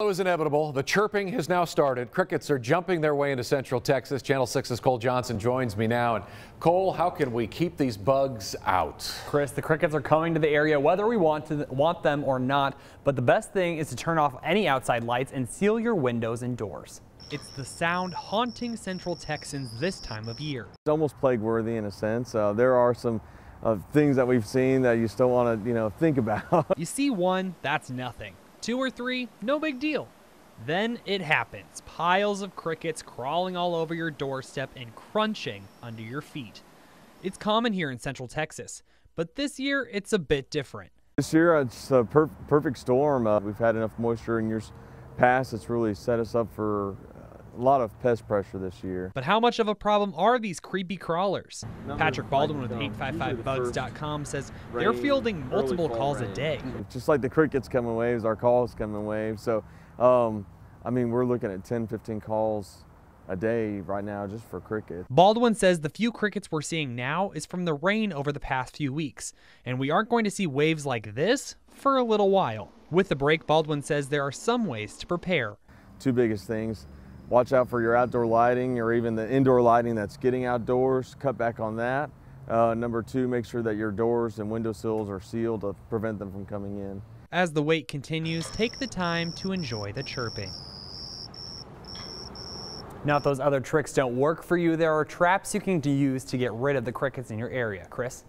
It was inevitable. The chirping has now started. Crickets are jumping their way into central Texas. Channel 6's Cole Johnson joins me now. And Cole, how can we keep these bugs out? Chris, the crickets are coming to the area whether we want to want them or not. But the best thing is to turn off any outside lights and seal your windows and doors. It's the sound haunting central Texans this time of year. It's almost plague worthy in a sense. Uh, there are some uh, things that we've seen that you still want to, you know, think about. you see one, that's nothing. Two or three, no big deal. Then it happens. Piles of crickets crawling all over your doorstep and crunching under your feet. It's common here in central Texas, but this year it's a bit different. This year it's a per perfect storm. Uh, we've had enough moisture in years past. It's really set us up for a lot of pest pressure this year. But how much of a problem are these creepy crawlers? Patrick Baldwin with 855bugs.com says they're fielding multiple calls a day. Just like the crickets come in waves, our calls come in waves. So, um, I mean, we're looking at 10, 15 calls a day right now just for crickets. Baldwin says the few crickets we're seeing now is from the rain over the past few weeks, and we aren't going to see waves like this for a little while. With the break, Baldwin says there are some ways to prepare. Two biggest things watch out for your outdoor lighting or even the indoor lighting that's getting outdoors, cut back on that. Uh, number two, make sure that your doors and windowsills are sealed to prevent them from coming in. As the wait continues, take the time to enjoy the chirping. Now, if those other tricks don't work for you, there are traps you can use to get rid of the crickets in your area. Chris?